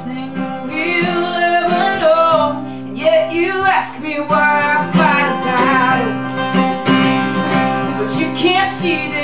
best thing we'll ever know And yet you ask me why I fight about it, But you can't see this.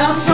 bien sûr.